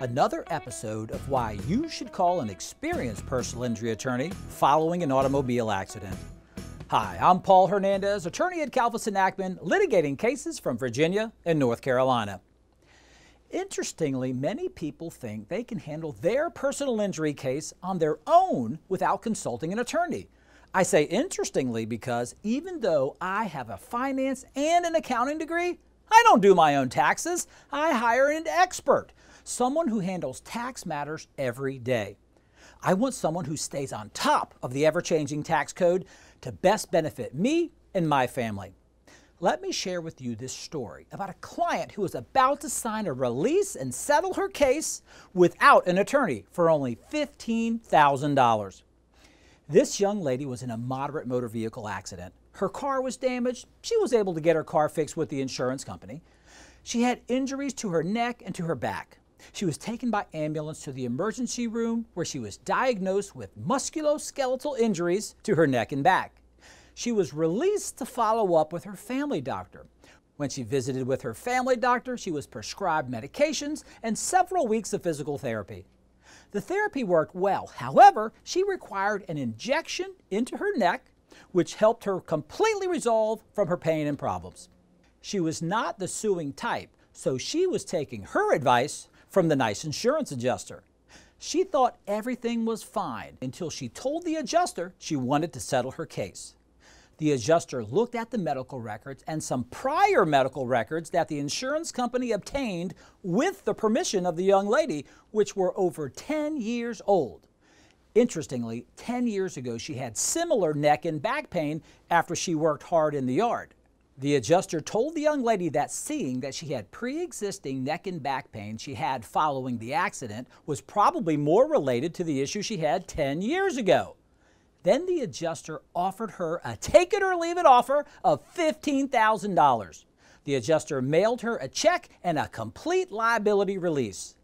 another episode of why you should call an experienced personal injury attorney following an automobile accident. Hi, I'm Paul Hernandez, attorney at Kalfus and Nachman, litigating cases from Virginia and North Carolina. Interestingly, many people think they can handle their personal injury case on their own without consulting an attorney. I say interestingly because even though I have a finance and an accounting degree, I don't do my own taxes. I hire an expert, someone who handles tax matters every day. I want someone who stays on top of the ever changing tax code to best benefit me and my family. Let me share with you this story about a client who was about to sign a release and settle her case without an attorney for only $15,000. This young lady was in a moderate motor vehicle accident. Her car was damaged. She was able to get her car fixed with the insurance company. She had injuries to her neck and to her back. She was taken by ambulance to the emergency room where she was diagnosed with musculoskeletal injuries to her neck and back she was released to follow up with her family doctor. When she visited with her family doctor, she was prescribed medications and several weeks of physical therapy. The therapy worked well. However, she required an injection into her neck, which helped her completely resolve from her pain and problems. She was not the suing type, so she was taking her advice from the nice insurance adjuster. She thought everything was fine until she told the adjuster she wanted to settle her case. The adjuster looked at the medical records and some prior medical records that the insurance company obtained with the permission of the young lady, which were over 10 years old. Interestingly, 10 years ago, she had similar neck and back pain after she worked hard in the yard. The adjuster told the young lady that seeing that she had pre existing neck and back pain she had following the accident was probably more related to the issue she had 10 years ago. Then the adjuster offered her a take it or leave it offer of $15,000. The adjuster mailed her a check and a complete liability release.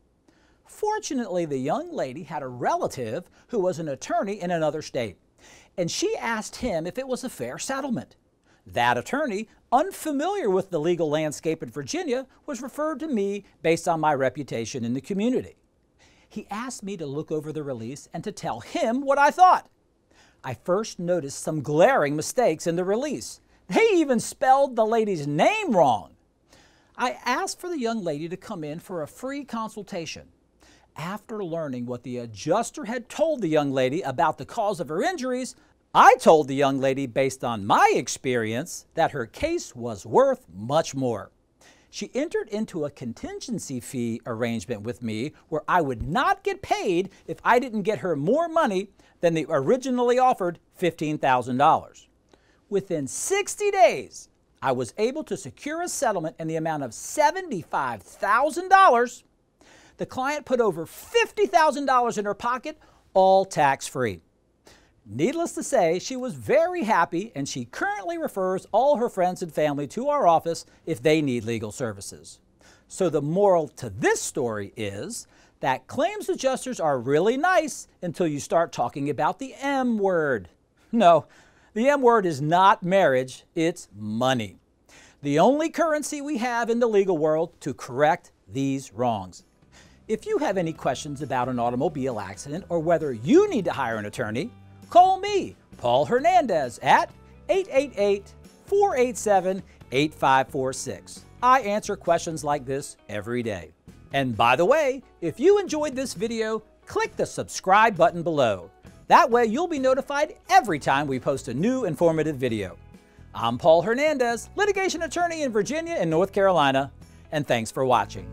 Fortunately, the young lady had a relative who was an attorney in another state, and she asked him if it was a fair settlement. That attorney, unfamiliar with the legal landscape in Virginia, was referred to me based on my reputation in the community. He asked me to look over the release and to tell him what I thought. I first noticed some glaring mistakes in the release. They even spelled the lady's name wrong. I asked for the young lady to come in for a free consultation. After learning what the adjuster had told the young lady about the cause of her injuries, I told the young lady, based on my experience, that her case was worth much more. She entered into a contingency fee arrangement with me where I would not get paid if I didn't get her more money than the originally offered $15,000. Within 60 days, I was able to secure a settlement in the amount of $75,000. The client put over $50,000 in her pocket, all tax free. Needless to say, she was very happy and she currently refers all her friends and family to our office if they need legal services. So the moral to this story is that claims adjusters are really nice until you start talking about the M word. No, the M word is not marriage, it's money. The only currency we have in the legal world to correct these wrongs. If you have any questions about an automobile accident or whether you need to hire an attorney, call me, Paul Hernandez, at 888 487 8546. I answer questions like this every day. And by the way, if you enjoyed this video, click the subscribe button below. That way you'll be notified every time we post a new informative video. I'm Paul Hernandez, litigation attorney in Virginia and North Carolina, and thanks for watching.